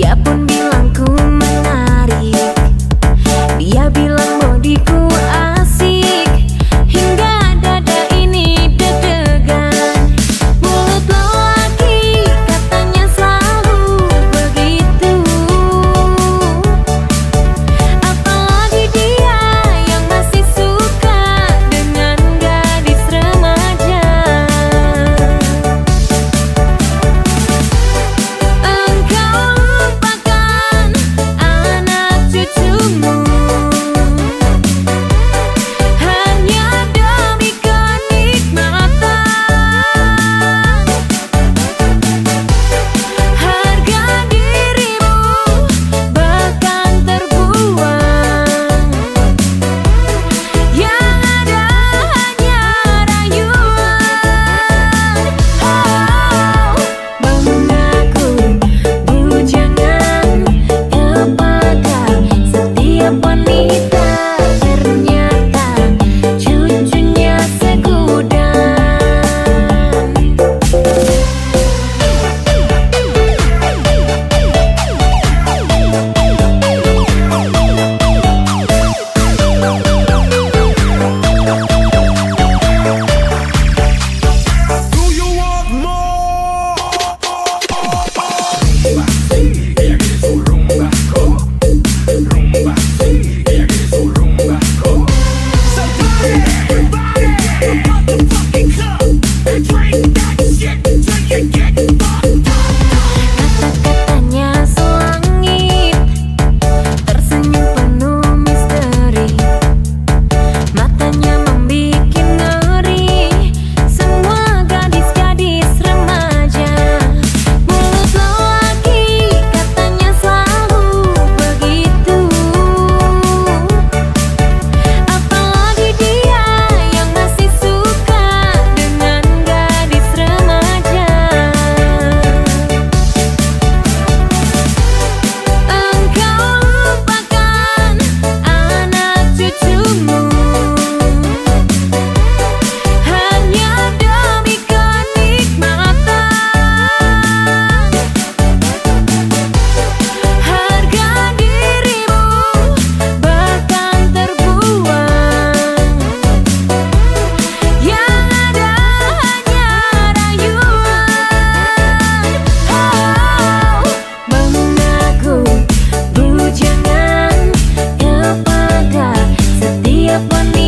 Dia pun bilang ku 关你。